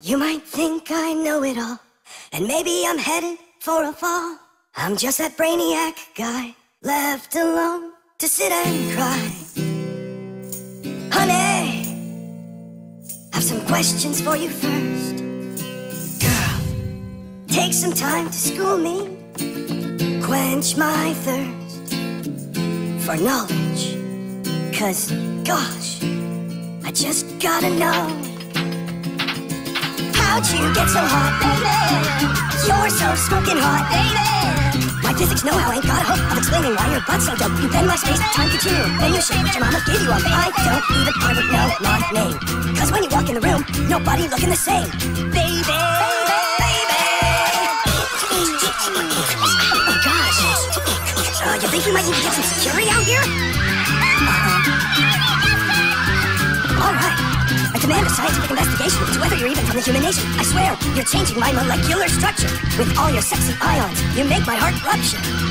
You might think I know it all, and maybe I'm headed for a fall. I'm just that brainiac guy, left alone to sit and cry. Honey, have some questions for you first. Girl, take some time to school me, quench my thirst for knowledge. Cause, gosh, I just gotta know. How'd you get so hot, baby? You're so smoking hot, baby. My physics know-how ain't got a hook of explaining why your butt's so dope. You bend my space-time continuum, then you shake what your mama gave you up. I don't even ever know my name. Cause when you walk in the room, nobody looking the same. Baby, baby. Oh gosh. Uh, you think we might need to get some security out here? I demand a scientific investigation into whether you're even from the human nation. I swear, you're changing my molecular structure. With all your sexy ions, you make my heart rupture.